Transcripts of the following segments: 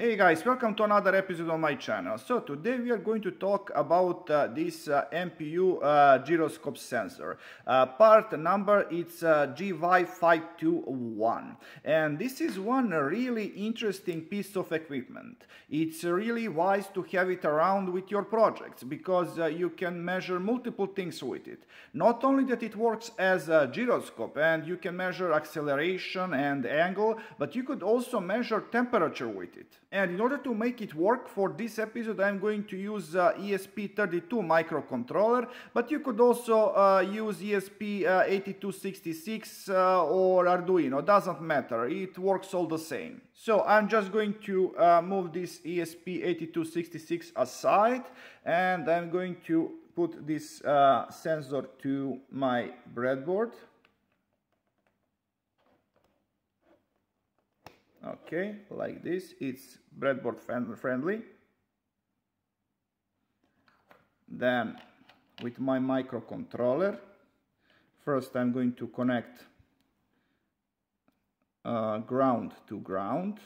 Hey guys, welcome to another episode on my channel. So today we are going to talk about uh, this uh, MPU uh, gyroscope sensor. Uh, part number it's uh, GY521 and this is one really interesting piece of equipment. It's really wise to have it around with your projects because uh, you can measure multiple things with it. Not only that it works as a gyroscope and you can measure acceleration and angle, but you could also measure temperature with it. And in order to make it work for this episode, I'm going to use uh, ESP32 microcontroller, but you could also uh, use ESP8266 uh, or Arduino, doesn't matter, it works all the same. So I'm just going to uh, move this ESP8266 aside and I'm going to put this uh, sensor to my breadboard. Okay like this. It's breadboard friendly. Then with my microcontroller first I'm going to connect uh, ground to ground.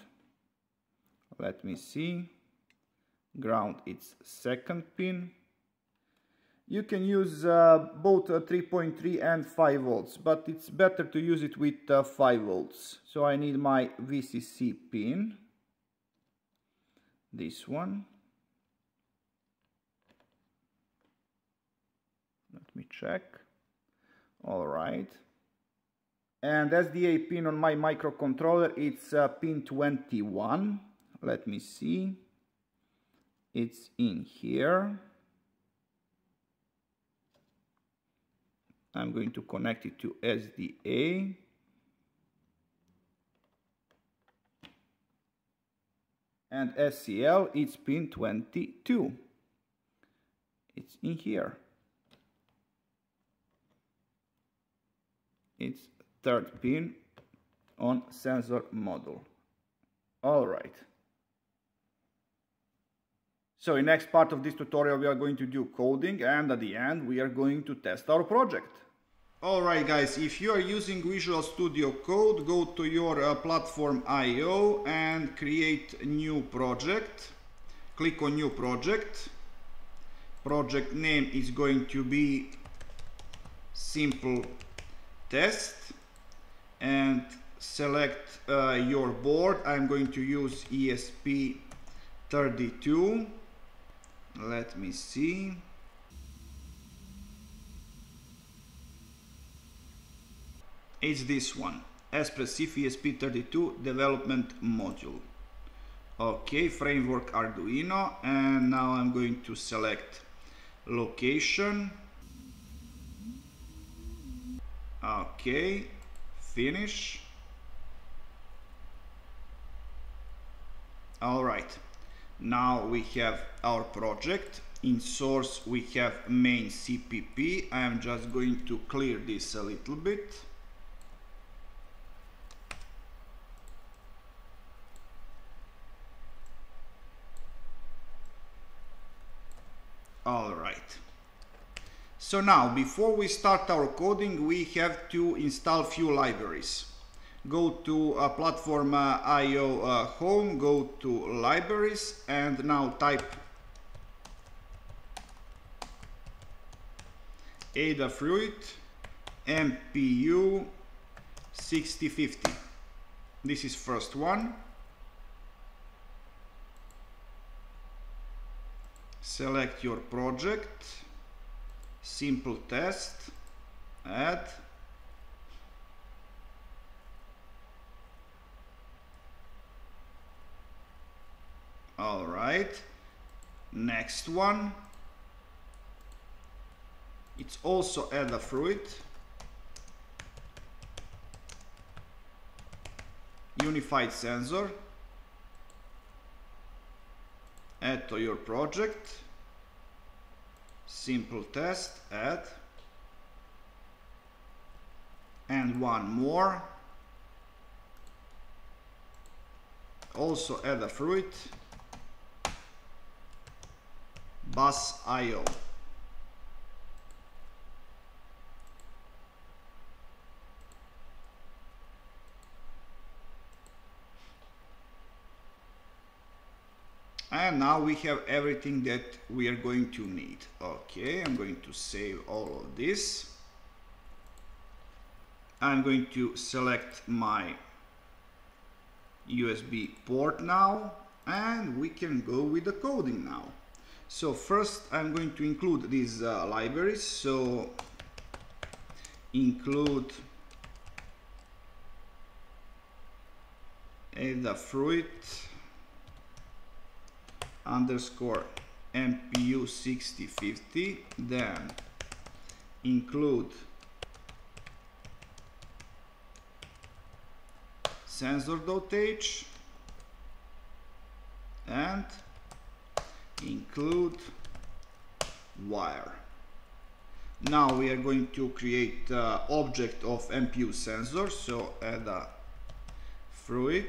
Let me see. Ground it's second pin you can use uh, both uh, 3.3 and 5 volts, but it's better to use it with uh, 5 volts. So I need my VCC pin, this one. Let me check. All right. And SDA pin on my microcontroller, it's uh, pin 21. Let me see. It's in here. I'm going to connect it to SDA. And SCL, it's pin 22. It's in here. It's third pin on sensor module. All right. So in next part of this tutorial we are going to do coding and at the end we are going to test our project. Alright guys, if you are using Visual Studio Code, go to your uh, platform IO and create new project. Click on new project. Project name is going to be simple test and select uh, your board. I'm going to use ESP32. Let me see. it's this one. Espressif ESP32 development module. Okay framework Arduino and now I'm going to select location. Okay finish. All right now we have our project. In source we have main CPP I am just going to clear this a little bit. All right. So now before we start our coding we have to install few libraries go to a platform uh, IO uh, home go to libraries and now type Adafruit MPU 6050 this is first one. Select your project. Simple test. Add all right. Next one. It's also Adafruit unified sensor. Add to your project. Simple test add. And one more. Also Adafruit bus IO and now we have everything that we are going to need. Okay I'm going to save all of this. I'm going to select my USB port now and we can go with the coding now so first I'm going to include these uh, libraries. So include Adafruit underscore MPU 6050 then include sensor.h and include wire. Now we are going to create uh, object of MPU sensor so add a fruit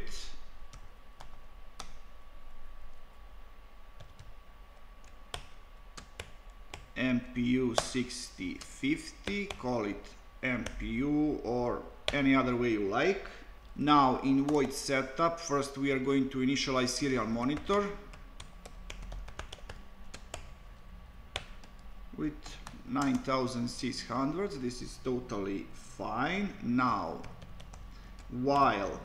MPU 6050 call it MPU or any other way you like. Now in void setup first we are going to initialize serial monitor with 9600 this is totally fine. Now while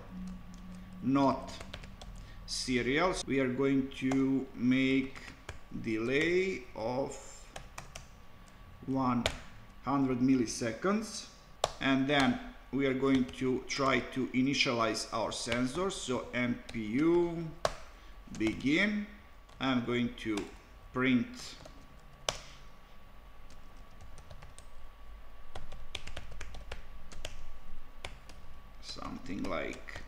not serials we are going to make delay of 100 milliseconds. And then we are going to try to initialize our sensor so MPU begin. I'm going to print something like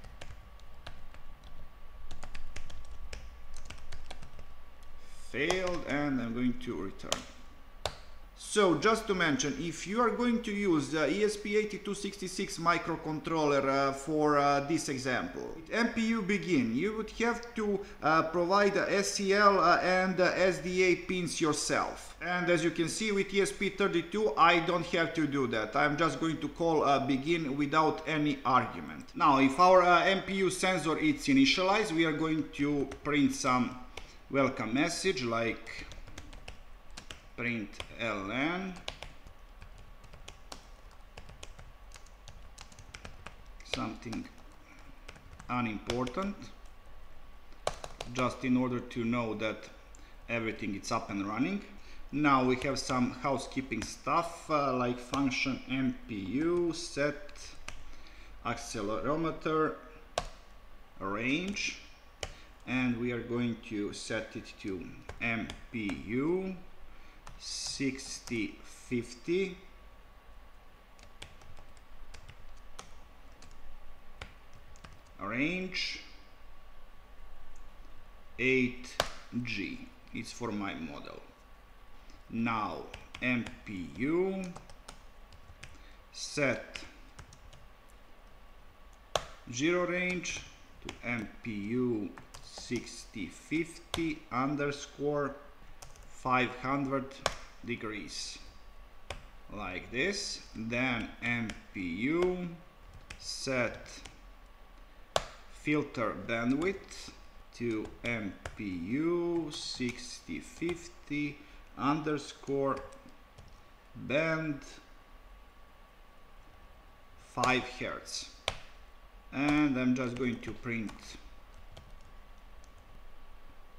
failed and I'm going to return so just to mention, if you are going to use the ESP8266 microcontroller uh, for uh, this example, MPU begin, you would have to uh, provide the SCL uh, and SDA pins yourself. And as you can see with ESP32, I don't have to do that. I'm just going to call uh, begin without any argument. Now, if our uh, MPU sensor is initialized, we are going to print some welcome message like print ln something unimportant. Just in order to know that everything is up and running. Now we have some housekeeping stuff uh, like function MPU set accelerometer range. And we are going to set it to MPU 60 50 range 8G it's for my model. Now MPU set gyro range to MPU 6050 underscore 500 degrees. Like this then MPU set filter bandwidth to MPU 6050 underscore band 5 Hertz. And I'm just going to print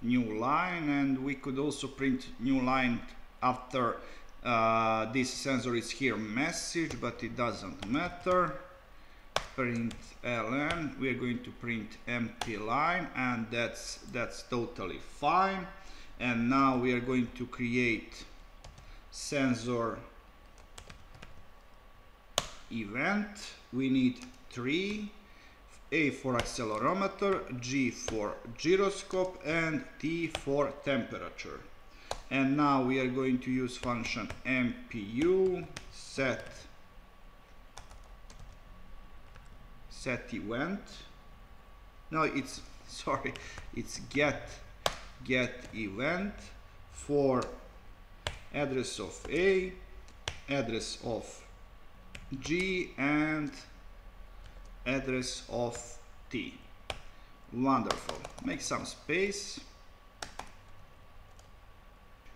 new line and we could also print new line after uh, this sensor is here message but it doesn't matter. Print ln we are going to print empty line and that's that's totally fine. And now we are going to create sensor event. We need three a for accelerometer, G for gyroscope and T for temperature. And now we are going to use function MPU set set event. No, it's sorry, it's get get event for address of A, address of G and address of t. Wonderful. Make some space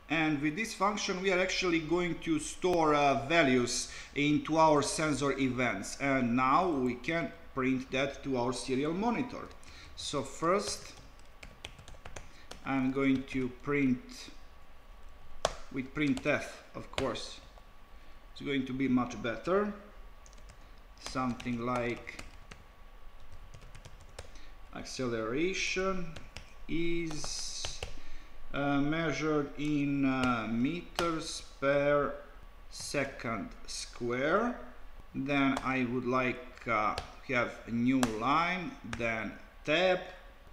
and with this function we are actually going to store uh, values into our sensor events. And now we can print that to our serial monitor. So first I'm going to print with printf of course. It's going to be much better. Something like acceleration is uh, measured in uh, meters per second square. Then I would like uh, have a new line then tab.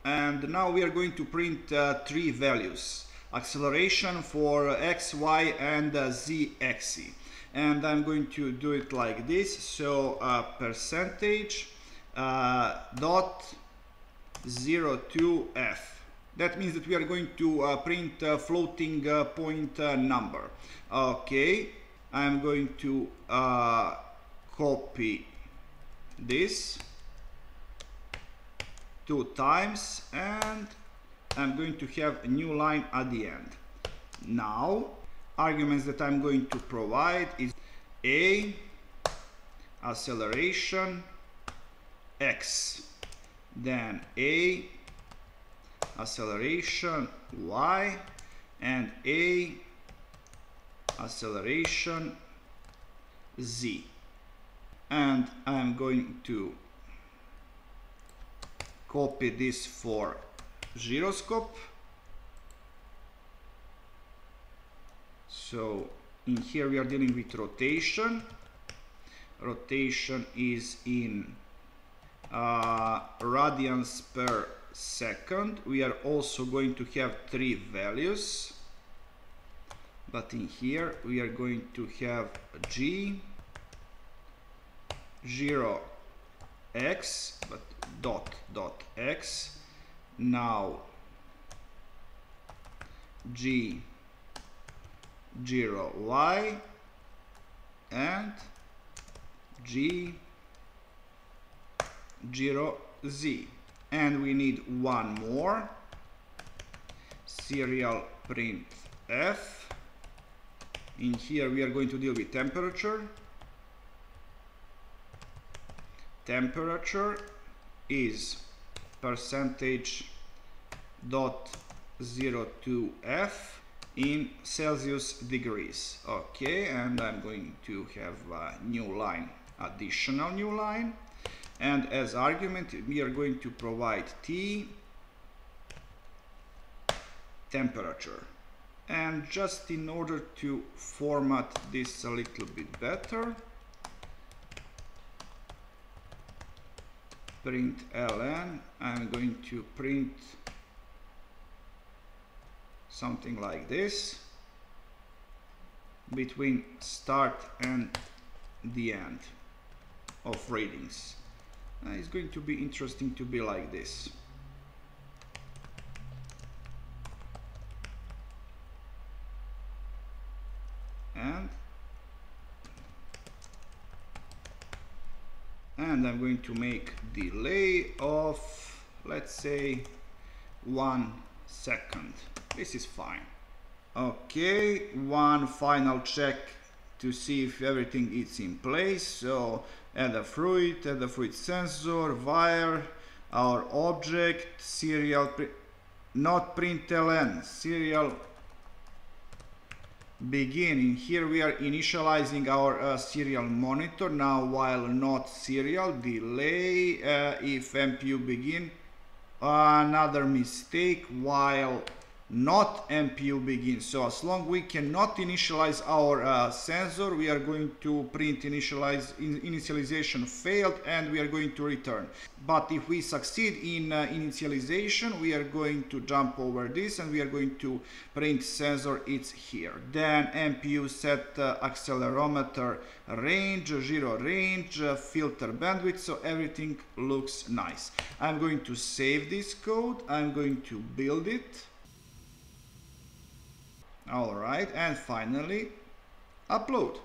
And now we are going to print uh, three values. Acceleration for x y and uh, z axis and I'm going to do it like this. So uh, percentage uh, dot 02f that means that we are going to uh, print a floating uh, point uh, number. Okay I'm going to uh, copy this two times and I'm going to have a new line at the end. Now arguments that I'm going to provide is a acceleration x. Then a acceleration y and a acceleration z. And I'm going to copy this for gyroscope. So in here we are dealing with rotation. Rotation is in uh, radians per second we are also going to have three values but in here we are going to have g 0 x but dot dot x. Now g 0 y and g 0 z and we need one more. Serial print f. In here we are going to deal with temperature. Temperature is percentage dot 02 f in Celsius degrees. Okay and I'm going to have a new line additional new line and as argument we are going to provide T temperature. And just in order to format this a little bit better print ln. I'm going to print something like this between start and the end of readings Uh, it's going to be interesting to be like this. And and I'm going to make delay of let's say one second. This is fine. Okay one final check to see if everything is in place. So Adafruit add a fluid sensor wire our object serial pre not println serial beginning. Here we are initializing our uh, serial monitor. Now while not serial delay uh, if MPU begin. Another mistake while not MPU begin. So as long we cannot initialize our uh, sensor, we are going to print initialize in initialization failed and we are going to return. But if we succeed in uh, initialization, we are going to jump over this and we are going to print sensor it's here. Then MPU set uh, accelerometer range, gyro range, uh, filter bandwidth, so everything looks nice. I'm going to save this code, I'm going to build it all right and finally upload.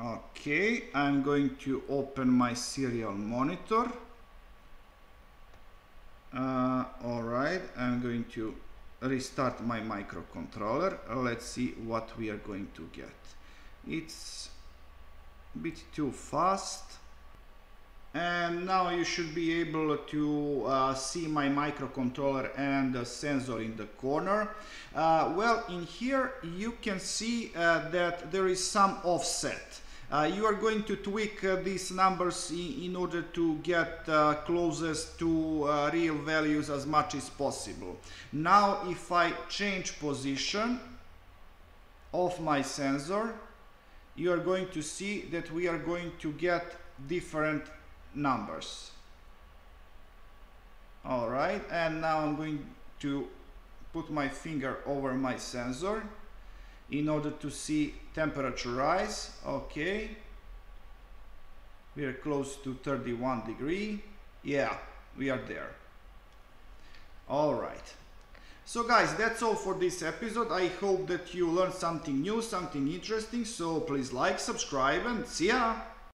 Okay I'm going to open my serial monitor. Uh, all right I'm going to restart my microcontroller. Let's see what we are going to get. It's a bit too fast and now you should be able to uh, see my microcontroller and the sensor in the corner uh, well in here you can see uh, that there is some offset uh, you are going to tweak uh, these numbers in, order to get uh, closest to real values as much as possible. Now if I change position of my sensor, you are going to see that we are going to get different numbers. Alright, and now I'm going to put my finger over my sensor in order to see temperature rise. Okay. We are close to 31 degree. Yeah we are there. All right. So guys that's all for this episode. I hope that you learned something new something interesting. So please like subscribe and see ya